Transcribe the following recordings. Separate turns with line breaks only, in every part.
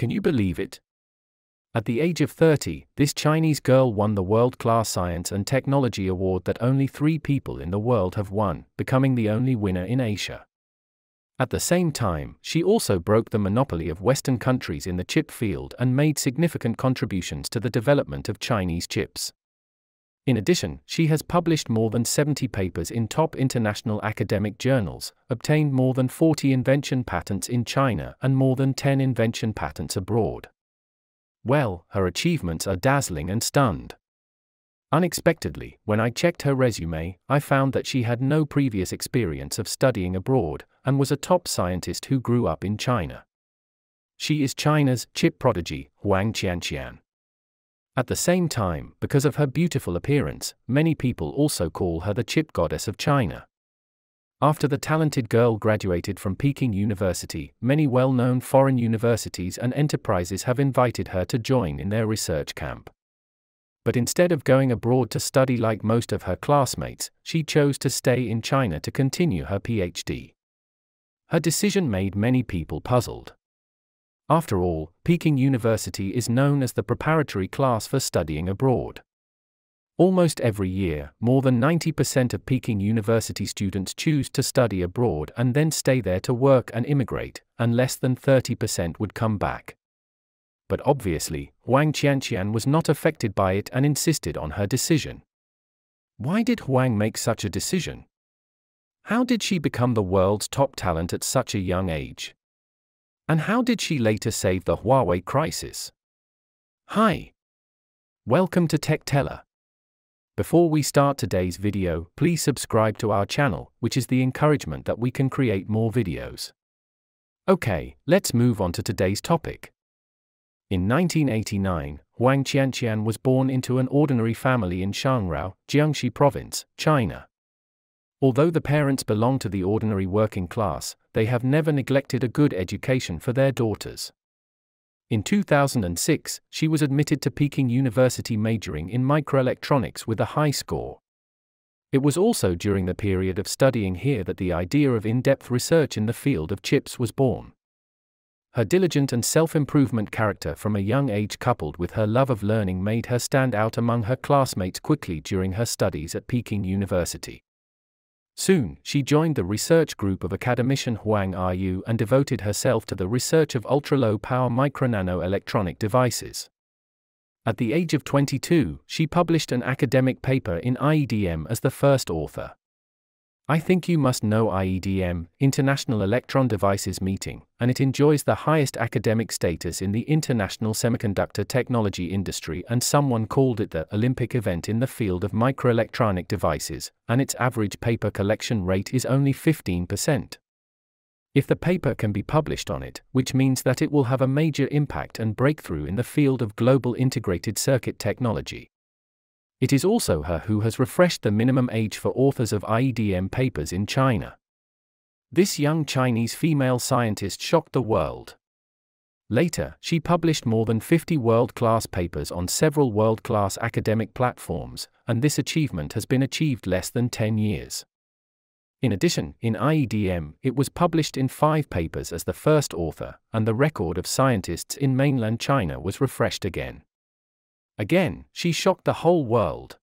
Can you believe it? At the age of 30, this Chinese girl won the World Class Science and Technology Award that only three people in the world have won, becoming the only winner in Asia. At the same time, she also broke the monopoly of Western countries in the chip field and made significant contributions to the development of Chinese chips. In addition, she has published more than 70 papers in top international academic journals, obtained more than 40 invention patents in China and more than 10 invention patents abroad. Well, her achievements are dazzling and stunned. Unexpectedly, when I checked her resume, I found that she had no previous experience of studying abroad and was a top scientist who grew up in China. She is China's chip prodigy, Huang Qianqian. At the same time, because of her beautiful appearance, many people also call her the chip goddess of China. After the talented girl graduated from Peking University, many well known foreign universities and enterprises have invited her to join in their research camp. But instead of going abroad to study like most of her classmates, she chose to stay in China to continue her PhD. Her decision made many people puzzled. After all, Peking University is known as the preparatory class for studying abroad. Almost every year, more than 90% of Peking University students choose to study abroad and then stay there to work and immigrate, and less than 30% would come back. But obviously, Huang Qianqian was not affected by it and insisted on her decision. Why did Huang make such a decision? How did she become the world's top talent at such a young age? And how did she later save the Huawei crisis? Hi. Welcome to TechTeller. Before we start today's video, please subscribe to our channel, which is the encouragement that we can create more videos. Okay, let's move on to today's topic. In 1989, Huang Qianqian was born into an ordinary family in Shangrao, Jiangxi Province, China. Although the parents belong to the ordinary working class, they have never neglected a good education for their daughters. In 2006, she was admitted to Peking University majoring in microelectronics with a high score. It was also during the period of studying here that the idea of in depth research in the field of chips was born. Her diligent and self improvement character from a young age, coupled with her love of learning, made her stand out among her classmates quickly during her studies at Peking University. Soon, she joined the research group of academician Huang Aiyu and devoted herself to the research of ultra-low power micronano electronic devices. At the age of 22, she published an academic paper in IEDM as the first author. I think you must know IEDM, International Electron Devices Meeting, and it enjoys the highest academic status in the international semiconductor technology industry and someone called it the Olympic event in the field of microelectronic devices, and its average paper collection rate is only 15%. If the paper can be published on it, which means that it will have a major impact and breakthrough in the field of global integrated circuit technology. It is also her who has refreshed the minimum age for authors of IEDM papers in China. This young Chinese female scientist shocked the world. Later, she published more than 50 world class papers on several world class academic platforms, and this achievement has been achieved less than 10 years. In addition, in IEDM, it was published in five papers as the first author, and the record of scientists in mainland China was refreshed again. Again, she shocked the whole world.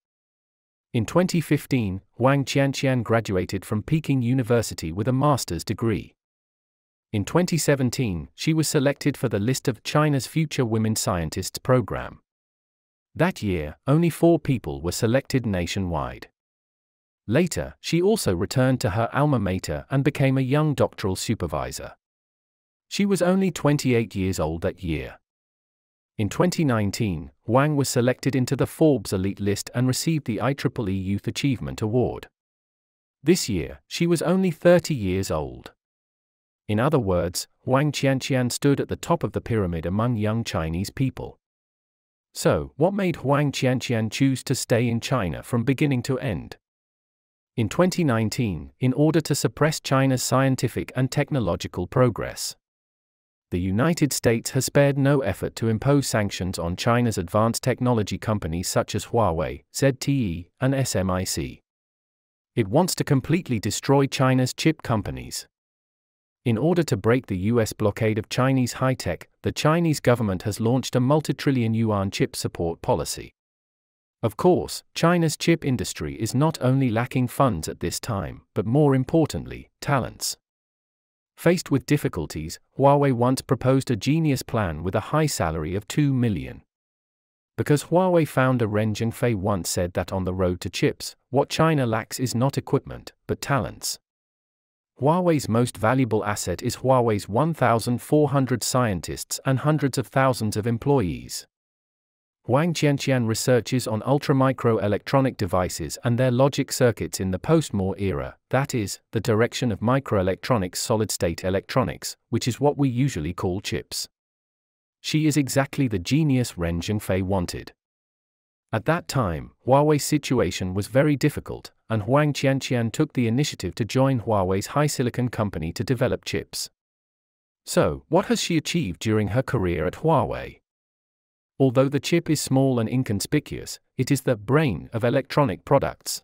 In 2015, Huang Qianqian graduated from Peking University with a master's degree. In 2017, she was selected for the list of China's Future Women Scientists program. That year, only four people were selected nationwide. Later, she also returned to her alma mater and became a young doctoral supervisor. She was only 28 years old that year. In 2019, Huang was selected into the Forbes elite list and received the IEEE Youth Achievement Award. This year, she was only 30 years old. In other words, Huang Qianqian stood at the top of the pyramid among young Chinese people. So, what made Huang Qianqian choose to stay in China from beginning to end? In 2019, in order to suppress China's scientific and technological progress the United States has spared no effort to impose sanctions on China's advanced technology companies such as Huawei, ZTE, and SMIC. It wants to completely destroy China's chip companies. In order to break the US blockade of Chinese high tech, the Chinese government has launched a multi trillion yuan chip support policy. Of course, China's chip industry is not only lacking funds at this time, but more importantly, talents. Faced with difficulties, Huawei once proposed a genius plan with a high salary of 2 million. Because Huawei founder Ren Zhengfei once said that on the road to chips, what China lacks is not equipment, but talents. Huawei's most valuable asset is Huawei's 1,400 scientists and hundreds of thousands of employees. Huang Qianqian researches on ultramicro electronic devices and their logic circuits in the post-Moore era, that is, the direction of microelectronics solid-state electronics, which is what we usually call chips. She is exactly the genius Ren Zhengfei wanted. At that time, Huawei's situation was very difficult, and Huang Qianqian took the initiative to join Huawei's HiSilicon company to develop chips. So, what has she achieved during her career at Huawei? Although the chip is small and inconspicuous, it is the brain of electronic products.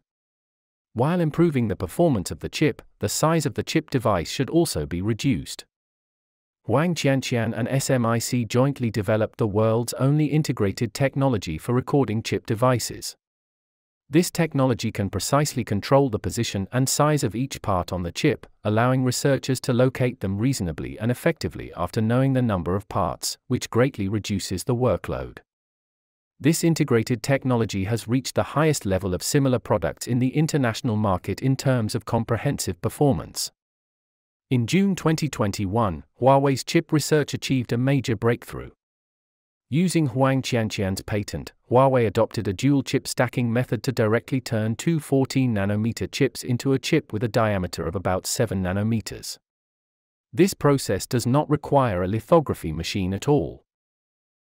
While improving the performance of the chip, the size of the chip device should also be reduced. Huang Qianqian and SMIC jointly developed the world's only integrated technology for recording chip devices. This technology can precisely control the position and size of each part on the chip, allowing researchers to locate them reasonably and effectively after knowing the number of parts, which greatly reduces the workload. This integrated technology has reached the highest level of similar products in the international market in terms of comprehensive performance. In June 2021, Huawei's chip research achieved a major breakthrough. Using Huang Qianqian's patent, Huawei adopted a dual chip stacking method to directly turn two 14 nanometer chips into a chip with a diameter of about 7 nanometers. This process does not require a lithography machine at all.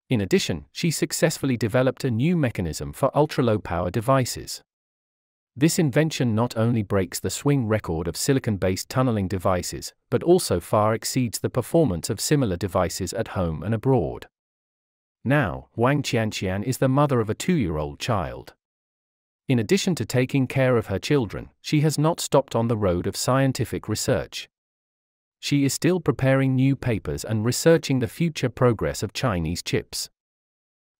In addition, she successfully developed a new mechanism for ultra low power devices. This invention not only breaks the swing record of silicon based tunneling devices, but also far exceeds the performance of similar devices at home and abroad. Now, Huang Qianqian is the mother of a two year old child. In addition to taking care of her children, she has not stopped on the road of scientific research. She is still preparing new papers and researching the future progress of Chinese chips.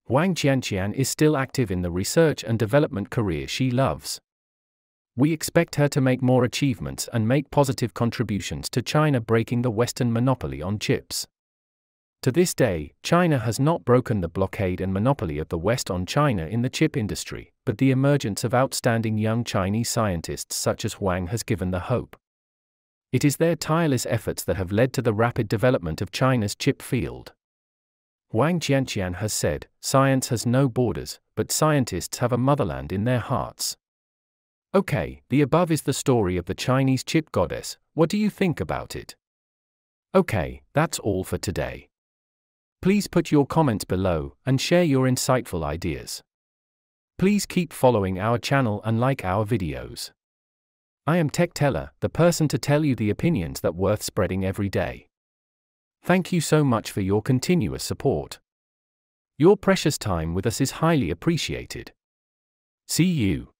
Huang Qianqian is still active in the research and development career she loves. We expect her to make more achievements and make positive contributions to China breaking the Western monopoly on chips. To this day, China has not broken the blockade and monopoly of the West on China in the chip industry, but the emergence of outstanding young Chinese scientists such as Huang has given the hope. It is their tireless efforts that have led to the rapid development of China's chip field. Huang Qianqian has said, Science has no borders, but scientists have a motherland in their hearts. Okay, the above is the story of the Chinese chip goddess, what do you think about it? Okay, that's all for today. Please put your comments below and share your insightful ideas. Please keep following our channel and like our videos. I am Tech Teller, the person to tell you the opinions that worth spreading every day. Thank you so much for your continuous support. Your precious time with us is highly appreciated. See you.